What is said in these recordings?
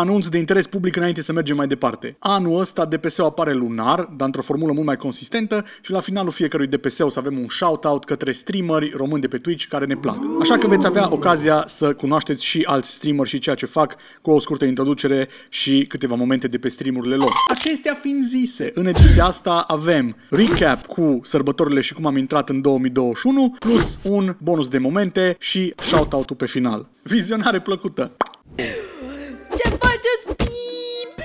Scurt anunț de interes public înainte să mergem mai departe. Anul ăsta DPS-ul apare lunar, dar într-o formulă mult mai consistentă și la finalul fiecărui DPS o să avem un shout-out către streameri români de pe Twitch care ne plac. Așa că veți avea ocazia să cunoașteți și alți streameri și ceea ce fac cu o scurtă introducere și câteva momente de pe streamurile lor. Acestea fiind zise, în ediția asta avem recap cu sărbătorile și cum am intrat în 2021, plus un bonus de momente și shout-out-ul pe final. Vizionare plăcută! Ce faceți? Pip!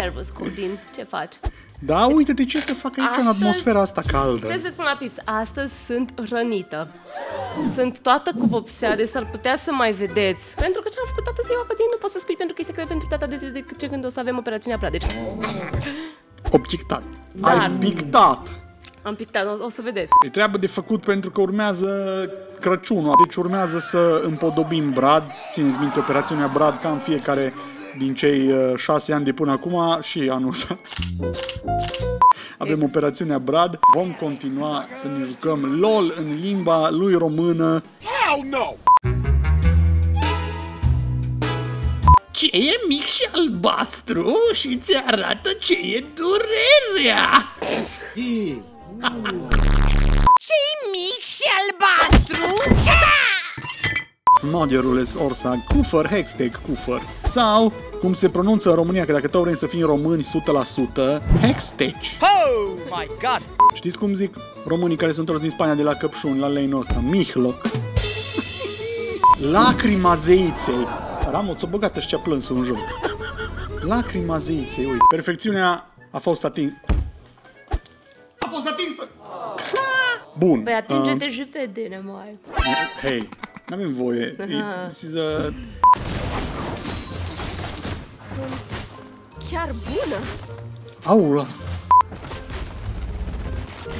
Servus, Codin, ce faci? Da, uite-te ce să fac aici în Astăzi- atmosfera asta caldă. Trebuie să spun la Pips, astăzi sunt rănită. Sunt toată cu vopsea, deci s-ar putea să mai vedeți. Pentru că ce am făcut toată ziua, că nu poți să spui pentru că este secret pentru data de zi de ce când o să avem operațiunea prea. Deci O pictat. Dar- Ai pictat. am pictat, o, o să vedeți. E treabă de făcut pentru că urmează Crăciunul. Deci urmează să împodobim Brad. Țineți minte operațiunea Brad ca în fiecare din cei uh, șase ani de până acum și anul ăsta. Avem Ex- operațiunea Brad. Vom continua să ne jucăm LOL în limba lui română. Ce e mic și albastru și ți arată ce e durerea. mic și albastru? Magyarul Orsa, Kufăr, Hextech Kufăr. Sau, cum se pronunță în România, că dacă tot vrem să fim români 100%, Hextech. Oh my god! Știți cum zic românii care sunt întors din Spania de la Căpșun, la lei ăsta? Mihloc. Lacrima zeiței. Ramoț, ți-o băgat ăștia plânsul în joc. Lacrima zeiței, uite. Perfecțiunea a fost atinsă. A fost atinsă! Bun. Păi uh, atinge-te și pe dine, mai. Hei, n-avem voie. E- This is a... Chiar bună! Au, las.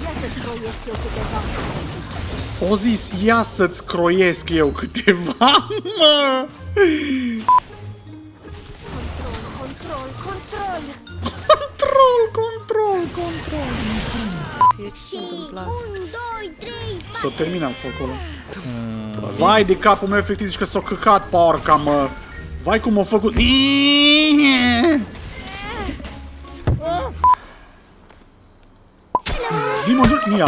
Ia să-ți roiesc eu câteva. O zis, ia să-ți croiesc eu câteva, mă! Control, control! Control, control, control. E ce s-a întâmplat? Un, doi, trei, S-a terminat focul ăla. Vai de capul meu, efectiv zici că s-a căcat porca, mă. Vai cum a făcut... Dimo, jur... Mia.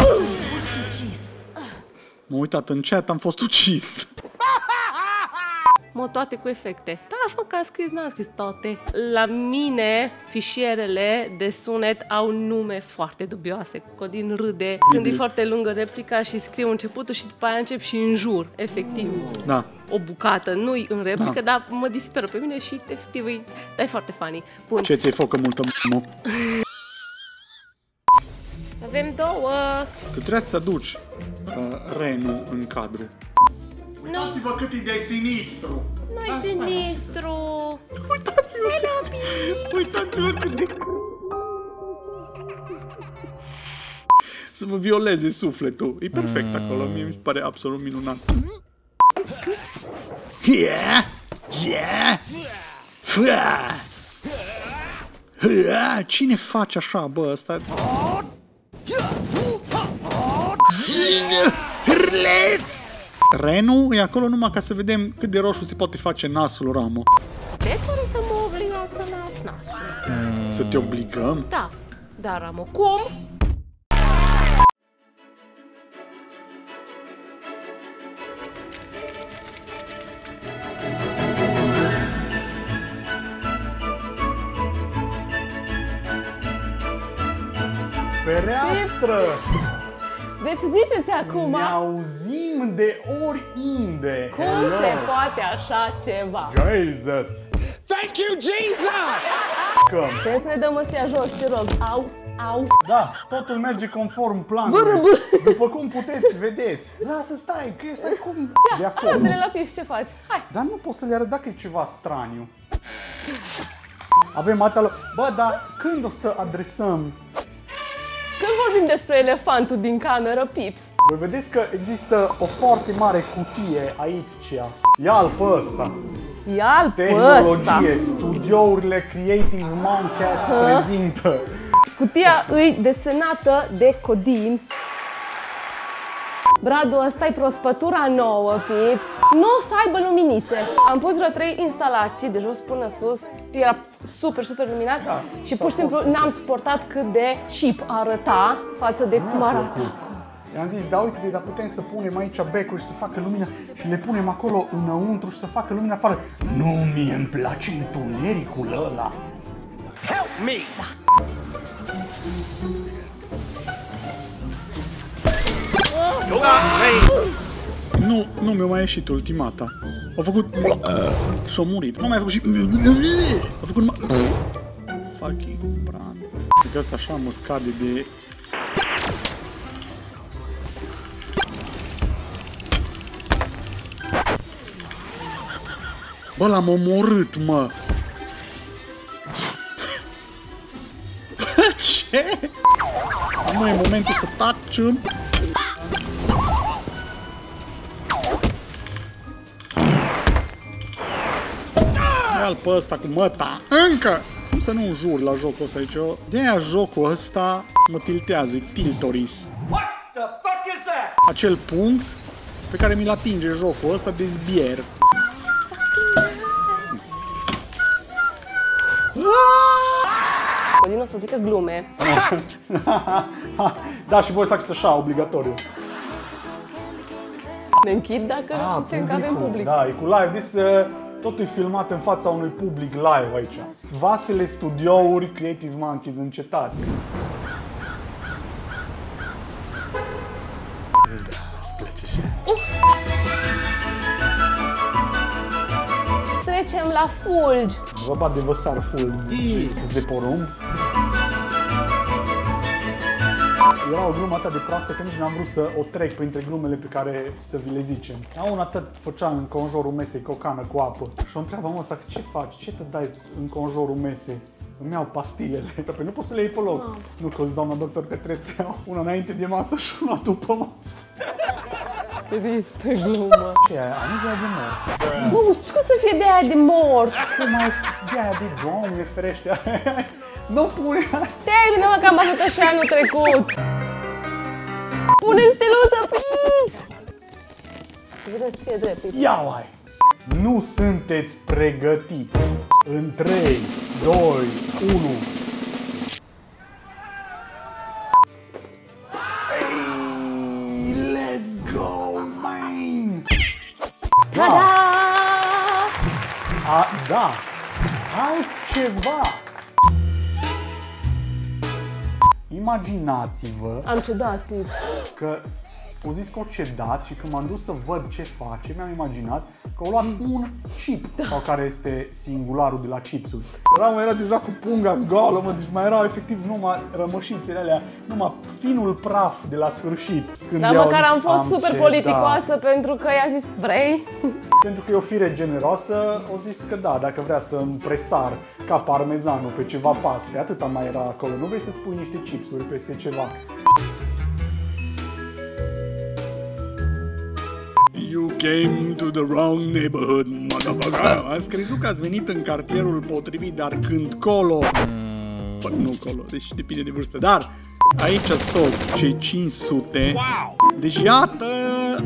M-am uitat în chat, am fost ucis. Mă, toate cu efecte. Da, așa că a scris, n-a scris toate. La mine, fișierele de sunet au nume foarte dubioase. Codin râde când e foarte lungă replica și scriu începutul și după aia încep și în jur, efectiv. Da. O bucată, nu-i în replică, Da. dar mă disperă pe mine și efectiv e, da, e foarte funny. Bun, Ce ți-ai focă multă mă? avem două. Tu trebuie să aduci uh, Renu în cadru. Nu, Uitați-vă cât e de sinistru! nu-i sinistru. Uitați-vă cât, uitați-vă cât de... Să vă violeze sufletul. E perfect acolo, mie mi se pare absolut minunat. Yeah! Yeah! Fua! Hua! Cine face așa, bă, ăsta? Cine? Hârleț! Renu e acolo numai ca să vedem cât de roșu se poate face nasul Ramo. Puteți oare să mă obligați să las nasul? Să te obligăm? Da, da, Ramo. Cum? Fereastră! Deci ziceți acum, Ne auzim de oriunde. cum se poate așa ceva? Jesus! Thank you, Jesus! Că, Trebuie să ne dăm ăstea jos, te rog. Au, au. da, totul merge conform planului. Bă, bă. După cum puteți, vedeți. Lasă, stai, că este cum de acolo. Arată-le la pif ce faci. Hai. Dar nu pot să le arăt dacă e ceva straniu. Avem atâta... Bă, dar când o să adresăm Când vorbim despre elefantul din cameră, Pips, Voi vedeți că există o foarte mare cutie aici. Ia-l pe ăsta. ia-l pe ăsta. Tehnologie, studiourile Creative Monkcats prezintă. Cutia îi desenată de Codin. Bradul ăsta e prospătura nouă, pips. Nu o să aibă luminițe. Am pus vreo trei instalații de jos până sus. Era super, super luminat Da, și s-a pur și simplu fost- n-am suportat cât de cheap arăta față de cum arată. I-am zis, da uite dar putem să punem aici becuri și să facă lumina și le punem acolo înăuntru și să facă lumina afară. Nu, mie îmi place întunericul ăla. Help me! Go Nu, nu mi-a mai ieșit ultimata. Au făcut... Și-a murit. Nu mai a făcut și... A făcut numai... Fucking brand. Cred că asta așa mă scade de... Bă, l-am omorât, mă! Ce? Nu e momentul să tacem. Ia-l pe ăsta cu măta. Încă! Cum să nu înjur la jocul ăsta aici? Eu- De-aia jocul ăsta mă tiltează, e tiltoris. What the fuck is that? Acel punct pe care mi-l atinge jocul ăsta de zbier. Codin o să zică glume. da, și voi să faceți așa, obligatoriu. Ne închid dacă zicem că avem public. Da, e cu live. This, uh, totul e filmat în fața unui public live aici. Vastele studiouri Creative Monkeys încetați. Îți place și Trecem la fulgi. Vă bat de văsar full Îți de porumb. Era o glumă atât de proastă că nici n-am vrut să o trec printre glumele pe care să vi le zicem. La un atât făcea în conjurul mesei cu o cană cu apă și o întreabă mă, că ce faci? Ce te dai în conjurul mesei? Îmi iau pastilele. Păi nu poți să le iei pe loc. Nu că doamna doctor că trebuie să iau una înainte de masă și una după masă. Tristă glumă. Ce e aia? Nu vrea de mort. Nu, cum să fie de aia de mort? Ce mai de aia de doamne ferește. nu pune Termină-mă că am avut așa anul trecut. Punem steluță, pips! Trebuie să fie drept. pips. Ia ai! Nu sunteți pregătiți. În 3, 2, 1. Hey, let's go, man! Ta-da! A, da! Altceva! Imaginați-vă Am ciudat, pips. că au zis că o cedat și când m-am dus să văd ce face, mi-am imaginat că au luat un chip, sau care este singularul de la chipsuri. Era, mă, era deja cu punga goală, mă, deci mai erau efectiv numai rămășițele alea, numai finul praf de la sfârșit. Când Dar i-au măcar zis, am fost super cedat. politicoasă pentru că i-a zis vrei? Pentru că e o fire generoasă, o zis că da, dacă vrea să împresar ca parmezanul pe ceva paste, atâta mai era acolo. Nu vrei să spui niște chipsuri peste ceva. You came to the wrong neighborhood, motherfucker. Ați crezut că ați venit în cartierul potrivit, dar când colo... Fă, nu colo, deci depinde de vârstă, dar aici tot cei 500. Deci iată,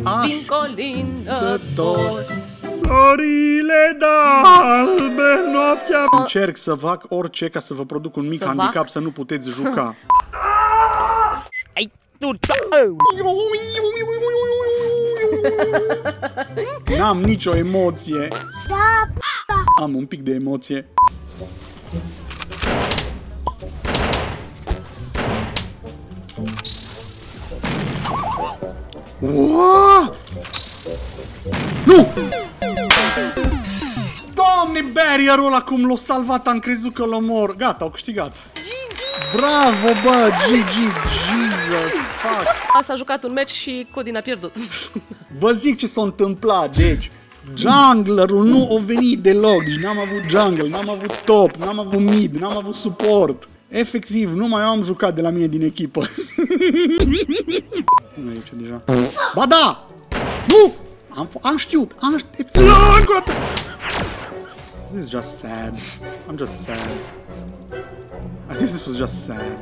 aș Din colină de tot. Tot. Florile dalbe, noaptea... Încerc să fac orice ca să vă produc un mic Să handicap fac? să nu puteți juca. Ai tu oh. N-am nicio emoție. Da, Am un pic de emoție. Ua! Nu! Doamne, barrierul ăla cum l-a salvat, am crezut că l omor. Gata, au câștigat. Bravo, bă, GG, Jesus, fuck. S-a jucat un match și Codin a pierdut. Vă zic ce s-a întâmplat, deci Junglerul nu a venit deloc, deci n-am avut jungle, n-am avut top, n-am avut mid, n-am avut support. Efectiv, nu mai am jucat de la mine din echipă. nu e aici deja. Ba da! Nu! Am, f- am știut, am știut. This is just sad. I'm just sad. I think this was just sad.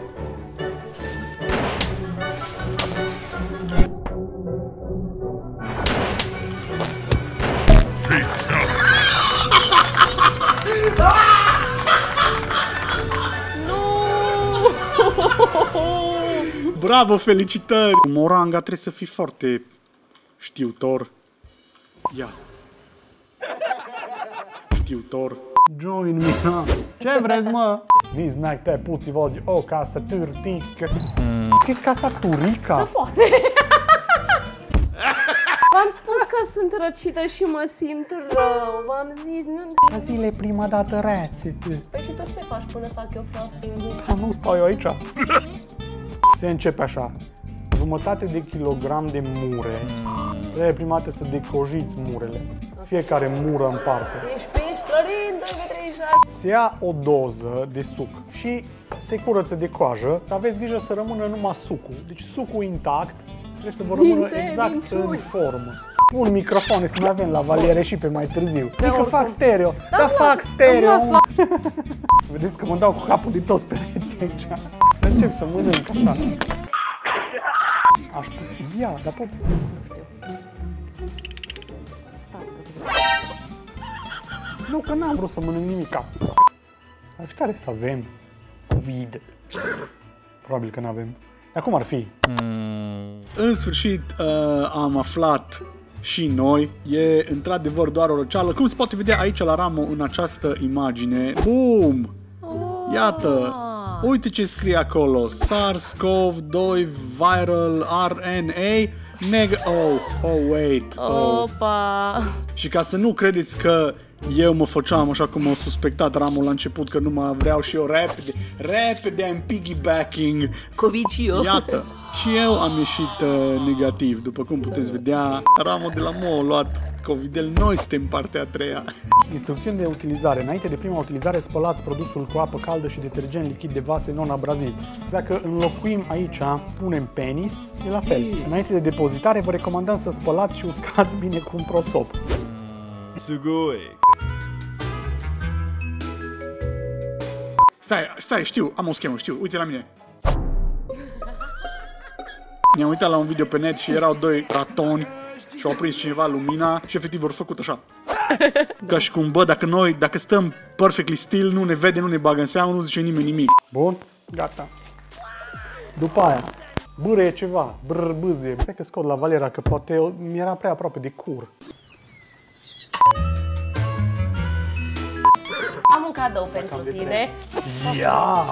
Bravo, felicitări! Moranga trebuie să fii foarte știutor. Ia. Știutor. Join me now. Ce vreți, mă? Mi znak te puci vodi o casă turtică. Scris casa turica? Poate. V-am spus că sunt răcită și mă simt rău. V-am zis, nu... Zile prima dată rețe. Păi și tu ce faci până fac eu frosting? Dar nu stau eu aici. Se începe așa. Jumătate de kilogram de mure. Trebuie prima dată să decojiți murele. Fiecare mură în parte. Ești prins, Florin, 236. Se ia o doză de suc și se curăță de coajă, dar aveți grijă să rămână numai sucul. Deci sucul intact trebuie să vă rămână Minte, exact minciuni. în formă. Un microfon să mai avem la valiere și pe mai târziu. Da, că oricum. fac stereo. Da, Îmi fac las- stereo. îmi las Vedeți că mă dau cu capul din toți pereții aici. Încep să mănânc așa. Aș putea, ia, dar pot... Stați că Nu, că n-am vrut să mănânc nimic. Ar fi tare să avem COVID. Probabil că n-avem. Dar cum ar fi? În sfârșit uh, am aflat și noi, e într-adevăr doar o răceală. Cum se poate vedea aici la Ramo în această imagine? Boom! Iată! Uite ce scrie acolo. SARS-CoV-2 viral RNA neg... Oh, oh, wait. Oh. Opa! Și ca să nu credeți că eu mă făceam așa cum m-au suspectat Ramul la început că nu mă vreau și eu repede, repede am piggybacking Covid și eu. Iată, și eu am ieșit uh, negativ. După cum puteți vedea, Ramon de la Mo a luat Covidel. Noi suntem partea a treia. Instrucțiuni de utilizare. Înainte de prima utilizare, spălați produsul cu apă caldă și detergent lichid de vase non-abraziv. Dacă înlocuim aici, punem penis, e la fel. Înainte de depozitare, vă recomandăm să spălați și uscați bine cu un prosop. す Stai, stai, știu, am o schemă, știu. Uite la mine. Ne-am uitat la un video pe net și erau doi ratoni și au prins cineva lumina și efectiv vor făcut așa. Ca și cum, bă, dacă noi, dacă stăm perfectly still, nu ne vede, nu ne bagă în seamă, nu zice nimeni nimic. Bun? Gata. După aia, bâră ceva, brr, bâzie. Cred că scot la Valera, că poate eu- mi-era prea aproape de cur. Am un cadou pentru tine. Ia!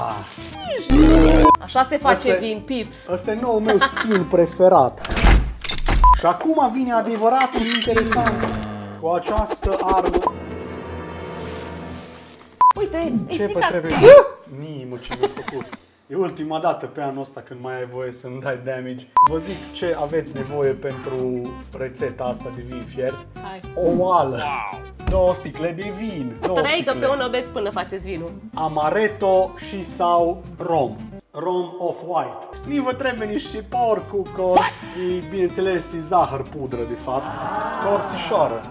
Așa se face Asta e- vin, pips. Ăsta e noul meu skill preferat. Și acum vine adevăratul interesant. Cu această armă. Uite, e Ce vă stricat. trebuie? Nimă ce mi-a făcut. E ultima dată pe anul ăsta când mai ai voie să-mi dai damage. Vă zic ce aveți nevoie pentru rețeta asta de vin fiert. Hai. O oală, două sticle de vin, două Trei că pe sticle, unul beți până faceți vinul. amaretto și sau rom. Rom off-white. Ni vă trebuie niște porcucor, e, bineînțeles, e zahăr pudră de fapt, scorțișoară.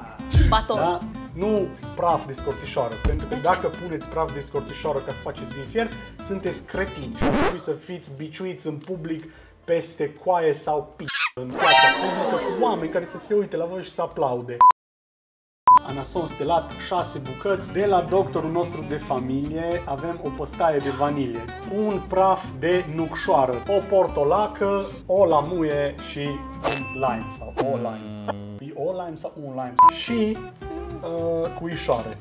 Baton. Da? Nu praf de scorțișoară, pentru că dacă puneți praf de scorțișoară ca să faceți vin fiert, sunteți cretini și ar trebui să fiți biciuiți în public peste coaie sau p*** în piața publică cu oameni care să se uite la voi și să aplaude. Anason stelat 6 bucăți. De la doctorul nostru de familie avem o păstaie de vanilie, un praf de nucșoară, o portolacă, o lamuie și un lime sau o lime. E o lime sau un lime? Și uh, cuișoare.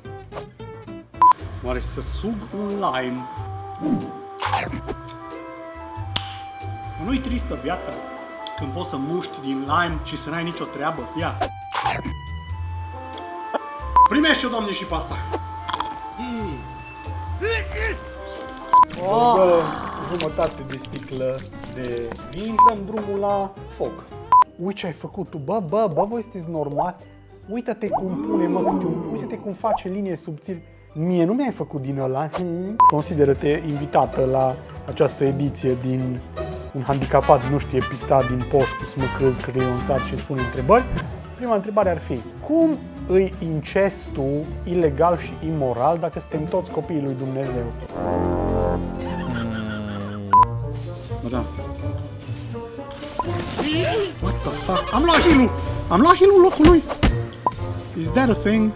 Oare să sug un lime? Nu-i tristă viața când poți să muști din lime și să n-ai nicio treabă? Ia! Primește-o, doamne, și pe asta! Bă, jumătate de sticlă de vin, dăm drumul la foc. Uite ce ai făcut tu, bă, bă, bă, voi sunteți normali? Uită-te cum pune, mă, câte un, uite-te cum face linie subțire. Mie nu mi-ai făcut din ăla. Consideră-te invitată la această ediție din un handicapat nu știe picta din poș cu smâcâz creionțat și spune întrebări. Prima întrebare ar fi, cum îi incestul ilegal și imoral dacă suntem toți copiii lui Dumnezeu? Bă, da. What the fuck? Am luat heal Am luat heal în locul lui! Is that a thing?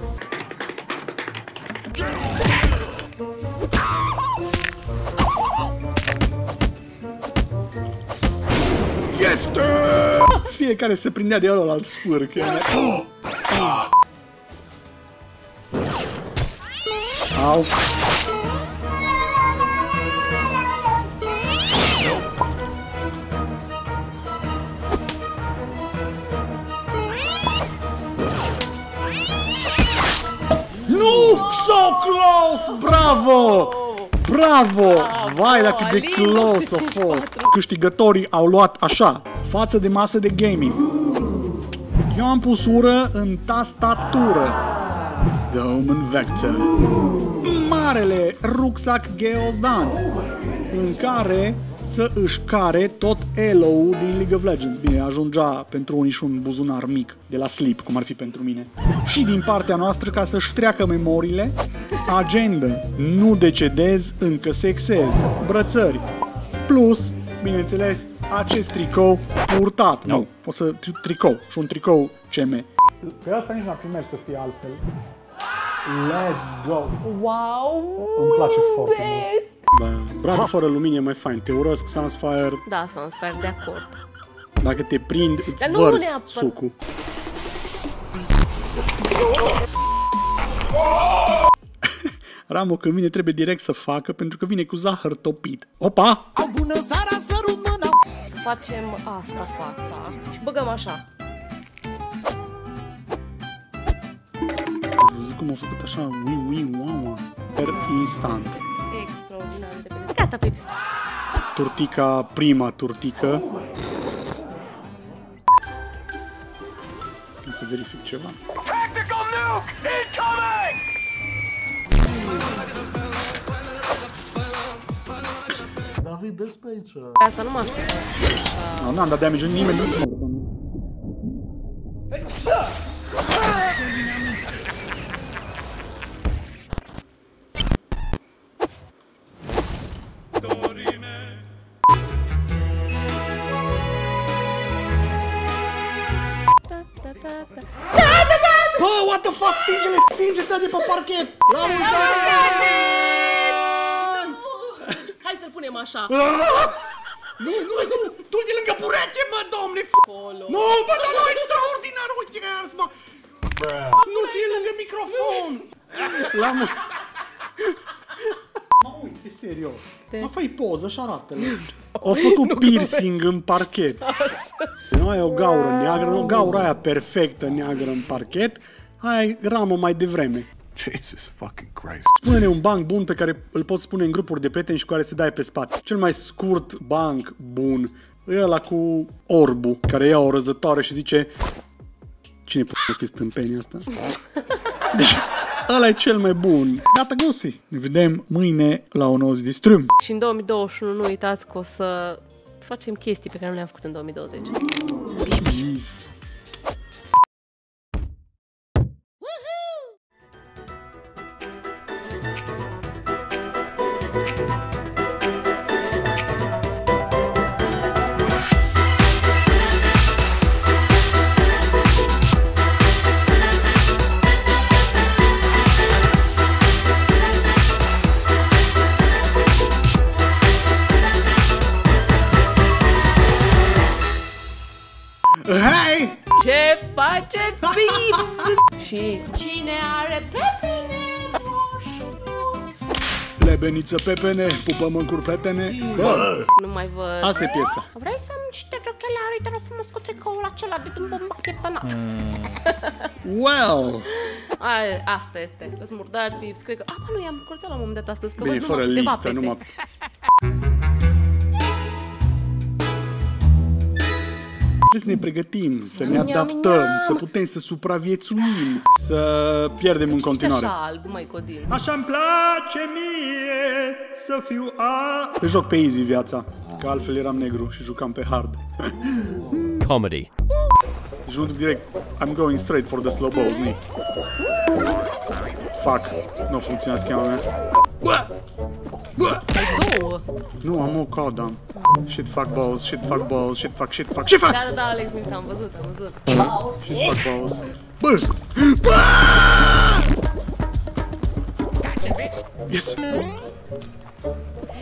Este! Fiecare se prindea de el la alt sfârc. Oh! Au! Nu! So close! Bravo! Bravo! Vai, dacă de Alin, close a fost! Câștigătorii au luat așa, față de masă de gaming. Eu am pus ură în tastatură. Dome în Vector. Marele rucsac Geosdan, în care să își care tot elo din League of Legends. Bine, ajungea pentru unii și un buzunar mic de la Sleep, cum ar fi pentru mine. Și din partea noastră, ca să-și treacă memoriile, agenda, nu decedez, încă sexez, brățări, plus, bineînțeles, acest tricou purtat. Nu, o să tri- tricou și un tricou CM. Pe asta nici n-ar fi mers să fie altfel. Let's go! Wow! Îmi place foarte mult. iubesc! Da, bradul fără lumină e mai fain. Te urăsc, Sunsfire. Da, sunt sfert de acord. Dacă te prind, îți Dar nu vărs neapărat. sucul. Ramu când vine trebuie direct să facă pentru că vine cu zahăr topit. Opa! Să facem asta fața și băgăm așa. Cum a făcut așa? Ui, ui, wow, wow. Per instant. Extraordinar de bine. Gata, Pips. Turtica, prima turtică. Să verific ceva. David, dă-ți pe aici. Asta nu mă Nu, n-am dat damage în nimeni, nu-ți mă. Stinge-te de pe parchet! La mulți ani! Hai să-l punem așa. Nu, nu, nu, tu de lângă burete, mă, domne, f***! Acolo. Nu, bă, dar nu, extraordinar, uite că ai ars, mă! Nu ție lângă microfon! La mă... Mă uite, serios. Mă fai poză și arată-le. Au făcut piercing în parchet. Nu ai o gaură neagră, o gaură aia perfectă neagră în parchet, ai ramă mai devreme. Jesus fucking Christ. Spune-ne un banc bun pe care îl poți spune în grupuri de prieteni și cu care se dai pe spate. Cel mai scurt banc bun e ăla cu orbu, care ia o răzătoare și zice Cine p*** scris tâmpenia asta? Deci, ăla e cel mai bun. Gata, gosi. Ne vedem mâine la o nouă zi de stream. Și în 2021 nu uitați că o să facem chestii pe care nu le-am făcut în 2020. Peace. Hei! Ce faceți, Pips? și cine are pepene? Lebeniță pepene, pupăm în curpetene. Bă, Nu mai văd. asta e piesa. Vrei să-mi ștergi ochelarii, te rog frumos cu tricoul acela de din bomba de până. Well, Ai, asta este. Îți murdar, Pips. Cred că... Ah, bă, nu, i-am curățat la un moment dat astăzi, că bine, văd fără numai câteva listă, pete. numai... Trebuie să ne pregătim, să ne Miam, adaptăm, miam. să putem să supraviețuim, să pierdem în continuare. Așa alb, mai Codin. Așa îmi place mie să fiu a... Pe joc pe easy viața, că altfel eram negru și jucam pe hard. Comedy. Deci nu duc direct, I'm going straight for the slow balls, Nick. Fuck, nu funcționa schema mea. Bă! Bă! Două. Nu, am o codă. Shit, fuck balls, shit, fuck balls, shit, fuck, shit, fuck, shit, fuck! Da, da, da, Alex, uite, am văzut, am văzut. Shit, fuck balls. Bă! Bă! Yes!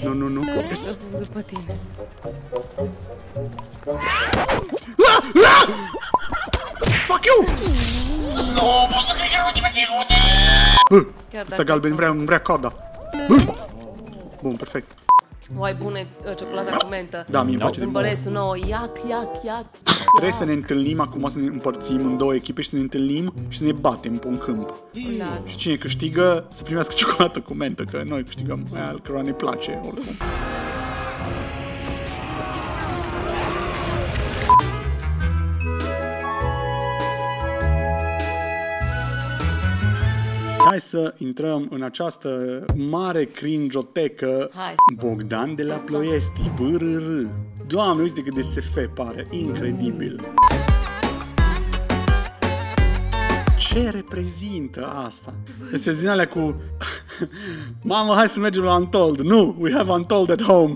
Nu, nu, nu. Yes. După tine. Fuck you! Bă, Chiar Asta dacă galben vrea, îmi vrea coada. Bă! Bun, perfect. O ai bune uh, ciocolata cu mentă. Da, mie îmi place de mult. Zâmbărețul nou, iac, iac, iac. Trebuie să ne întâlnim acum, să ne împărțim în două echipe și să ne întâlnim și să ne batem pe un câmp. Da. Și cine câștigă să primească ciocolată cu mentă, că noi câștigăm aia al cărora ne place oricum. Hai să intrăm în această mare crinjotecă Hai. Bogdan de la Ploiesti, BRR. Doamne, uite cât de SF pare, incredibil. Ce reprezintă asta? Este din alea cu Mamă, hai să mergem la Untold. Nu, we have Untold at home.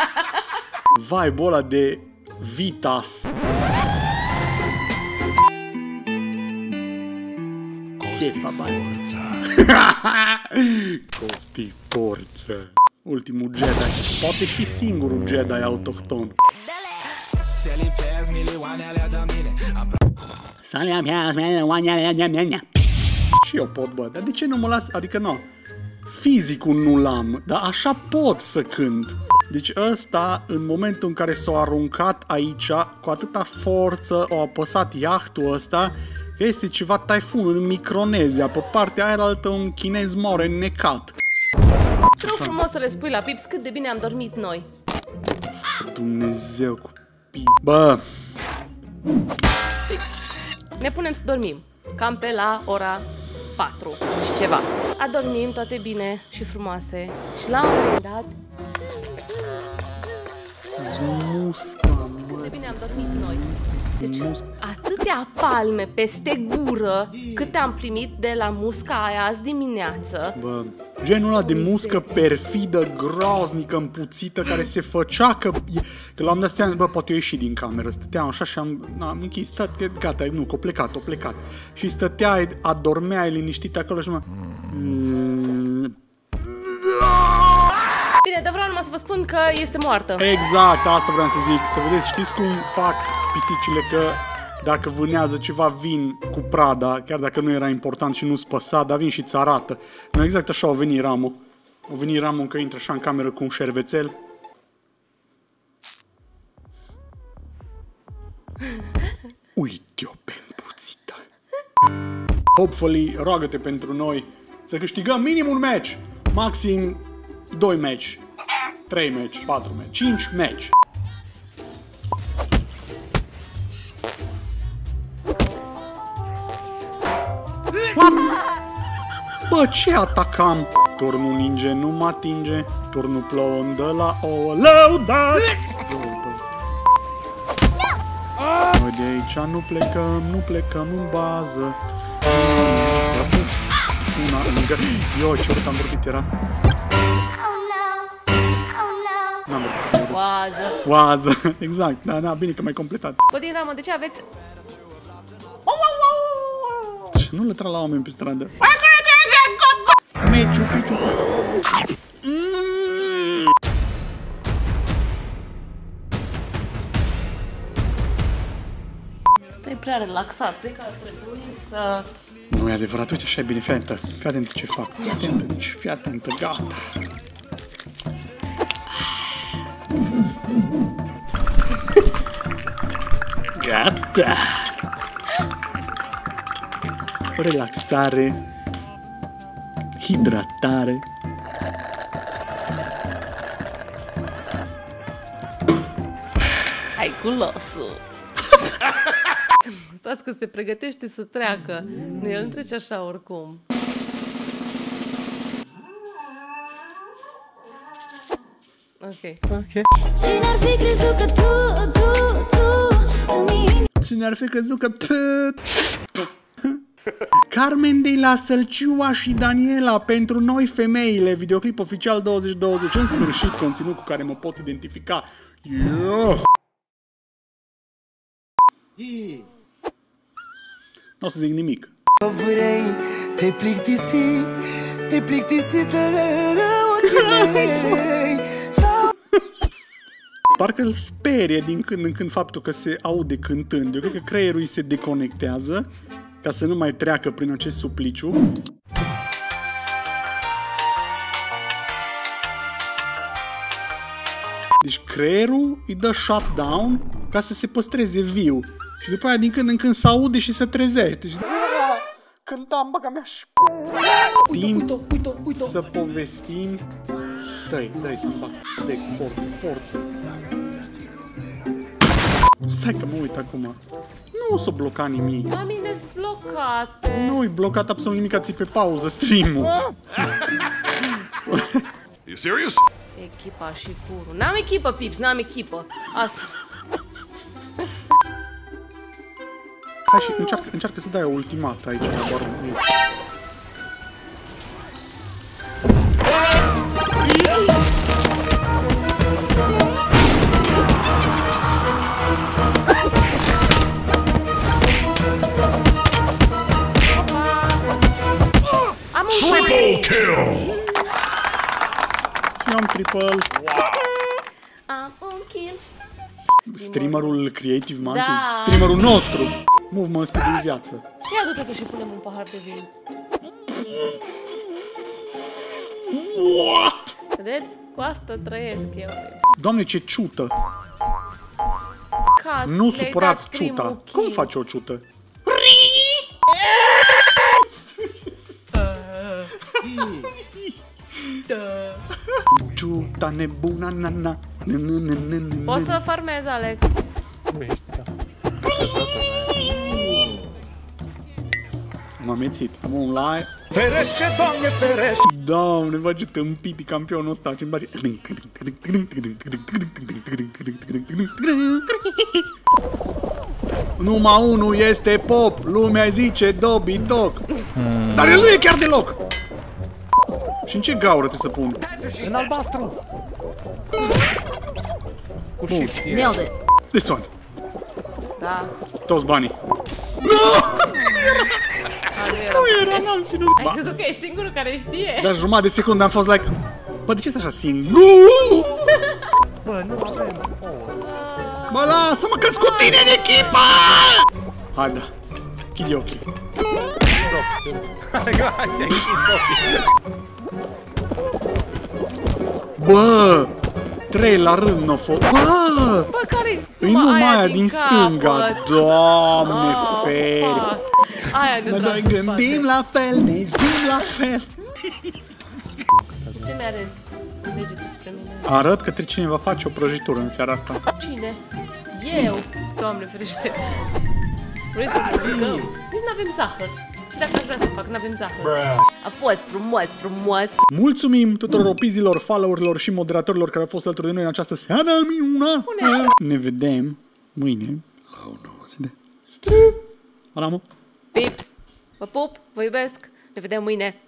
Vibe-ul ăla de Vitas. Șefa, bani. Costi forță. Ultimul Jedi. Poate și singurul Jedi autohton. Să le am Și eu pot, bă, dar de ce nu mă las? Adică nu. Fizicul nu l-am, dar așa pot să cânt. Deci ăsta, în momentul în care s-a aruncat aici, cu atâta forță, a apăsat iahtul ăsta, că este ceva taifun în Micronezia, pe partea aia altă un chinez more necat. Te rog frumos să le spui la Pips cât de bine am dormit noi. Dumnezeu cu pi... Bă, Ne punem să dormim. Cam pe la ora 4 și ceva. Adormim toate bine și frumoase. Și la un moment dat, musca, mă. de bine am dormit noi. Deci, atâtea palme peste gură cât am primit de la musca aia azi dimineață. Bă, genul ăla de muscă perfidă, groaznică, împuțită, care se făcea că... Că l-am dat stăteam, bă, poate eu ieși din cameră, stăteam așa și am, am închis, stă, că gata, nu, că a plecat, a plecat. Și stătea, adormea liniștit acolo și mă... Bine, dar vreau numai să vă spun că este moartă. Exact, asta vreau să zic. Să vedeți, știți cum fac pisicile că dacă vânează ceva vin cu prada, chiar dacă nu era important și nu spăsa, dar vin și ți arată. Nu exact așa au venit Ramu. Au venit Ramu că intră așa în cameră cu un șervețel. Uite-o pe împuțită. Hopefully, roagă-te pentru noi să câștigăm minim un match. Maxim 2 match. 3 match, 4 match, 5 match. Bă, ce atacam? Turnul ninge nu mă atinge, turnul plouă îmi dă la ouă, lăudat! Noi de aici nu plecăm, nu plecăm în bază. Lasă-s una lângă... Eu, ce urât am vorbit era. N-am vorbit, am vorbit. Oază. Oază, exact, da, da, bine că m-ai completat. Bă, din ramă, de ce aveți... Și nu lătra la oameni pe stradă. Meciu, piciu. Stai prea relaxat, cred că ar trebui să... Nu e adevărat, uite așa e bine, fii atentă, fii atentă ce fac, fii atentă, deci fii atentă, gata. Gata! Relaxare, hidratare. Hai cu losul! Stați că se pregătește să treacă. Nu, el nu trece așa oricum. Ok. Cine ar fi crezut că tu, tu, tu îmi Cine ar fi crezut că... Carmen de la Sălciua și Daniela pentru noi femeile, videoclip oficial 2020, în sfârșit conținut cu care mă pot identifica. Yes! Nu o să zic nimic. vrei Te plictisi, te plictisi de ochii Parcă îl sperie din când în când faptul că se aude cântând. Eu cred că creierul îi se deconectează ca să nu mai treacă prin acest supliciu. Deci creierul îi dă shutdown ca să se păstreze viu. Și după aia din când în când se aude și se trezește. Și... Cântam, băga mea și... Timp Uite, uite. să povestim. Dai, dai să-mi bag. Dai cu forță, forță. Stai că mă uit acum. Nu s-a blocat nimic. La mine sunt blocate. Nu-i blocat absolut nimic, ți pe pauză stream-ul. You serious? Echipa și curul. N-am echipă, Pips, n-am echipă. Asta. Hai și încearcă, încearcă să dai o ultimată aici la baron. Și eu am triple. Am un kill. Streamerul Creative Monkeys. Da. Streamerul nostru. Movement speed în viață. Ia du-te tu și punem un pahar de vin. What? Vedeți? Cu asta trăiesc eu. Doamne, ce ciută. Cat, Nu le-ai supărați dat primul ciuta. kill. Cum faci o ciută? Ciuta nebuna, na, na. na, na, na, na, na, Poți na. să farmezi, Alex. M-am amețit. Am un live. Ferește, doamne, ferește! Doamne, bă, ce tâmpit e campionul ăsta. Ce-mi bage... Numai unul este pop. Lumea zice Dobby Dog. Dar el nu e chiar deloc. Și în ce gaură trebuie să pun? În albastru! Cu shift e. Nailed it. This one. Da. Toți banii. A, nu era. N-am ținut. Ai crezut că ești singurul care știe? dar jumătate de secundă am fost like... Bă, de ce sunt așa singur? Bă, nu avem. Mă lasă-mă că cu tine în echipă! Hai da, chid ochii. Bă, trei la rând n-o fost. Bă, Bă, care e numai aia din capăt? stânga. Doamne, Oh, feri. fuck. Aia de Noi dat noi în gândim spate. la fel, ne izbim la fel. Ce mi-arăți degetul spre mine? Arăt că trebuie cineva face o prăjitură în seara asta. Cine? Eu? Doamne ferește. Vreți să mâncăm? Nici n-avem zahăr. Și dacă aș vrea să fac, n-avem zahăr. A fost frumos, frumos. Mulțumim tuturor opizilor, followerilor și moderatorilor care au fost alături de noi în această seară minunată. Ne vedem mâine la o nouă zi de stream. Ala, mă. Pips, vă pup, vă iubesc. Ne vedem mâine.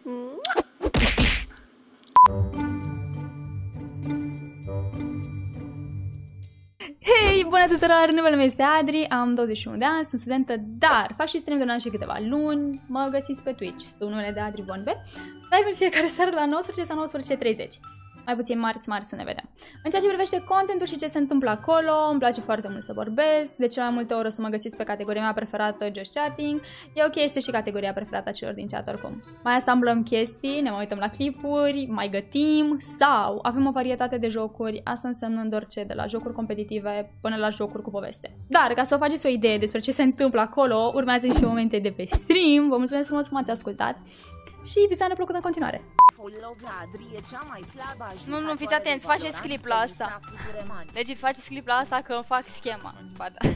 Hei, bună tuturor! Numele meu este Adri, am 21 de ani, sunt studentă, dar fac și stream de un an și câteva luni. Mă găsiți pe Twitch, sunt numele de Adri Bonbe. Live în fiecare seară la 19 sau 19.30. Mai puțin marți, marți, să ne vedem. În ceea ce privește contentul și ce se întâmplă acolo, îmi place foarte mult să vorbesc. De cele mai multe ori o să mă găsiți pe categoria mea preferată, Just Chatting. E ok, este și categoria preferată a celor din chat oricum. Mai asamblăm chestii, ne mai uităm la clipuri, mai gătim sau avem o varietate de jocuri, asta însemnând orice, de la jocuri competitive până la jocuri cu poveste. Dar, ca să vă faceți o idee despre ce se întâmplă acolo, urmează și momente de pe stream. Vă mulțumesc frumos că m-ați ascultat și vi s-a plăcut în continuare. Nu, nu, fiți atenți, faceți clip la asta. Legit, faceți clip la asta că îmi fac schema. Ba da.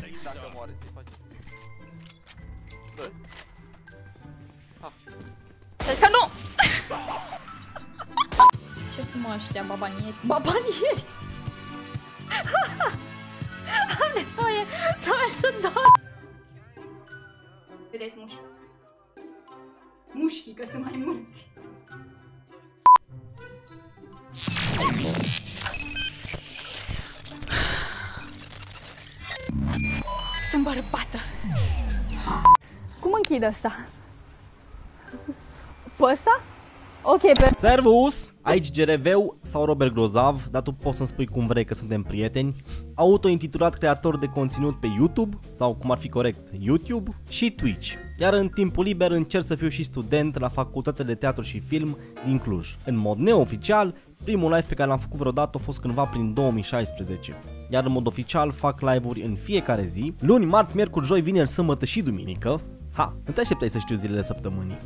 Să că nu! Ce sunt mă ăștia, babanieri? Babanieri! Am nevoie să merg să dorm! Vedeți mușchi. Mușchii, că sunt mai mulți. Sunt bărbată. Cum închid asta? Pe ăsta? Ok, pe... Servus! Aici GRV sau Robert Grozav, dar tu poți să-mi spui cum vrei că suntem prieteni. Autointitulat creator de conținut pe YouTube, sau cum ar fi corect, YouTube și Twitch. Iar în timpul liber încerc să fiu și student la Facultatea de Teatru și Film din Cluj. În mod neoficial, primul live pe care l-am făcut vreodată a fost cândva prin 2016. Iar în mod oficial fac live-uri în fiecare zi, luni, marți, miercuri, joi, vineri, sâmbătă și duminică. Ha, nu te așteptai să știu zilele săptămânii.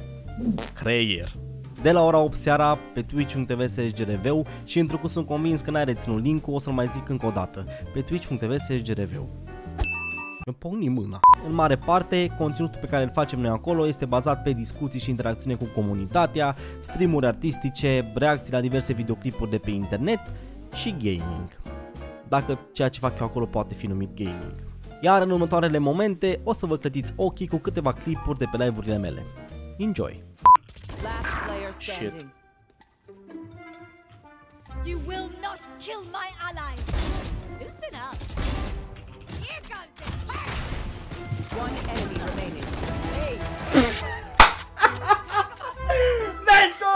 Creier de la ora 8 seara pe twitch.tv sgrv și întrucât sunt convins că n-ai reținut link-ul, o să-l mai zic încă o dată, pe twitch.tv sgrv. Îmi pocni mâna. În mare parte, conținutul pe care îl facem noi acolo este bazat pe discuții și interacțiune cu comunitatea, streamuri artistice, reacții la diverse videoclipuri de pe internet și gaming. Dacă ceea ce fac eu acolo poate fi numit gaming. Iar în următoarele momente o să vă clătiți ochii cu câteva clipuri de pe live-urile mele. Enjoy! Shit. You will not kill my allies! Loosen up! Here comes the first! One enemy remaining. Hey! Let's go!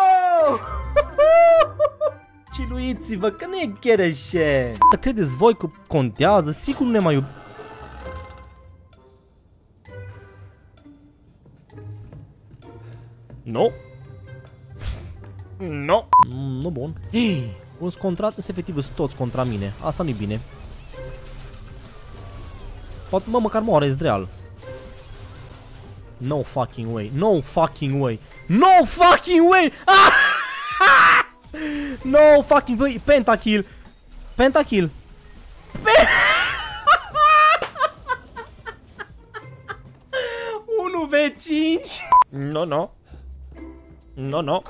Ciluiți-vă că nu e chiar așa. Credeți voi că contează? Sigur nu ne mai iub... No. No. Mm, nu bun. Ei, un contrat, sunt efectiv sunt toți contra mine. Asta nu-i bine. Poate, mă, măcar moare real. No fucking way. No fucking way. No fucking way! Ah! no fucking way. Pentakill. Pentakill. Pe 1v5. No, no. No, no.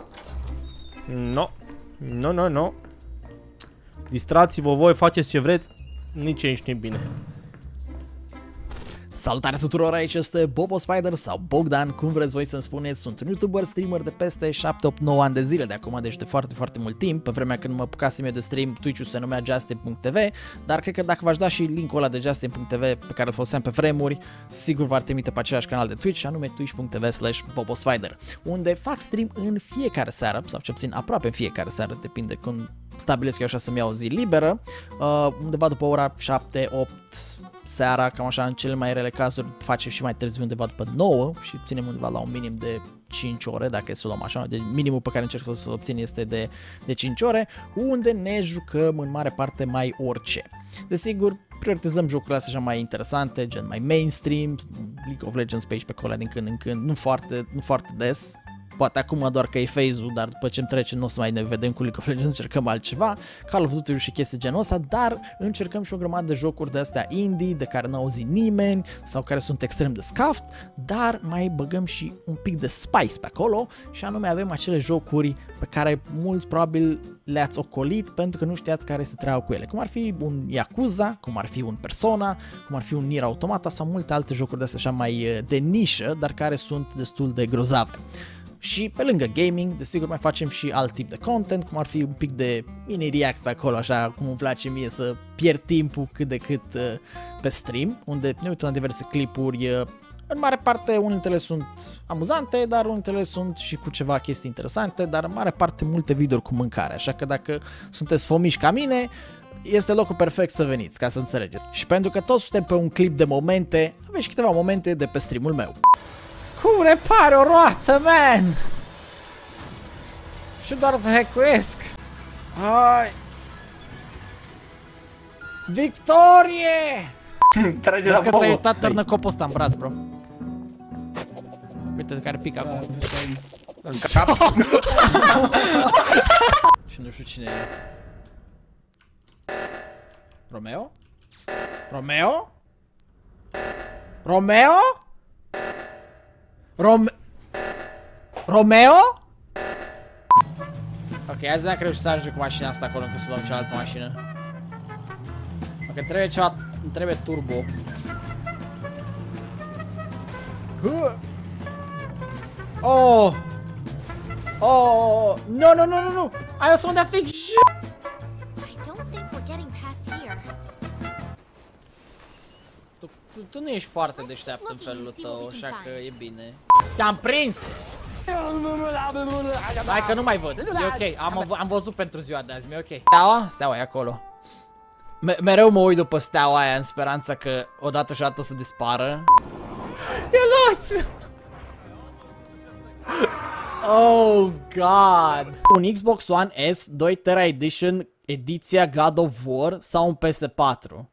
No. No, no, no. Distrați-vă voi, faceți ce vreți. Nici aici nu e bine. Salutare tuturor, aici este Bobo Spider sau Bogdan, cum vreți voi să-mi spuneți, sunt un youtuber, streamer de peste 7, 8, 9 ani de zile de acum, deci de foarte, foarte mult timp, pe vremea când mă apucasem eu de stream, Twitch-ul se numea Justin.tv, dar cred că dacă v-aș da și linkul ăla de Justin.tv pe care îl foloseam pe vremuri, sigur v-ar trimite pe același canal de Twitch, anume twitch.tv slash bobospider, unde fac stream în fiecare seară, sau ce puțin aproape în fiecare seară, depinde când stabilesc eu așa să-mi iau o zi liberă, uh, undeva după ora 7, 8, seara, cam așa, în cele mai rele cazuri face și mai târziu undeva după 9 și ținem undeva la un minim de 5 ore, dacă e să o luăm așa, de minimul pe care încerc să-l obțin este de, de 5 ore, unde ne jucăm în mare parte mai orice. Desigur, prioritizăm jocurile astea așa mai interesante, gen mai mainstream, League of Legends pe aici pe acolo din când în când, nu foarte, nu foarte des, poate acum doar că e phase-ul, dar după ce îmi trece nu o să mai ne vedem cu League of Legends, încercăm altceva, Call of Duty și chestii genul ăsta, dar încercăm și o grămadă de jocuri de astea indie, de care n-a auzit nimeni, sau care sunt extrem de scaft, dar mai băgăm și un pic de spice pe acolo, și anume avem acele jocuri pe care mulți probabil le-ați ocolit pentru că nu știați care se treau cu ele, cum ar fi un Yakuza, cum ar fi un Persona, cum ar fi un Nier Automata sau multe alte jocuri de astea așa mai eh, de nișă, dar care sunt destul de grozave. Și pe lângă gaming, desigur mai facem și alt tip de content, cum ar fi un pic de mini-react pe acolo, așa cum îmi place mie să pierd timpul cât de cât uh, pe stream, unde ne uităm la diverse clipuri, uh, în mare parte unele sunt amuzante, dar unele sunt și cu ceva chestii interesante, dar în mare parte multe videouri cu mâncare, așa că dacă sunteți fomiși ca mine, este locul perfect să veniți, ca să înțelegeți. Și pentru că toți suntem pe un clip de momente, aveți și câteva momente de pe streamul meu. Cum repare o roată, man? Și doar să hackuiesc. Hai. Victorie! Trage Vezi la că ți-ai Bobo. uitat târnăcopul ăsta în braț, bro. Uite de care pică acum. În cap. Și nu știu cine e. Romeo? Romeo? Romeo? Rom... Romeo? Ok, azi dacă reușit să ajunge cu mașina asta acolo încât să luăm cealaltă mașină. Ok, trebuie ceva... îmi trebuie turbo. Huh. Oh! Oh! No, no, no, no, no! Ai o să mă dea fix! Ești foarte deșteapt în looking felul and see what tău, we can așa că find. e bine. Te-am prins! Hai că nu mai văd. E ok. Am, am văzut pentru ziua de azi. E ok. Steaua? Steaua e acolo. Me mereu mă uit după steaua aia în speranța că odată și odată să dispară. E luați! Oh, God! Un Xbox One S 2 Tera Edition, ediția God of War sau un PS4?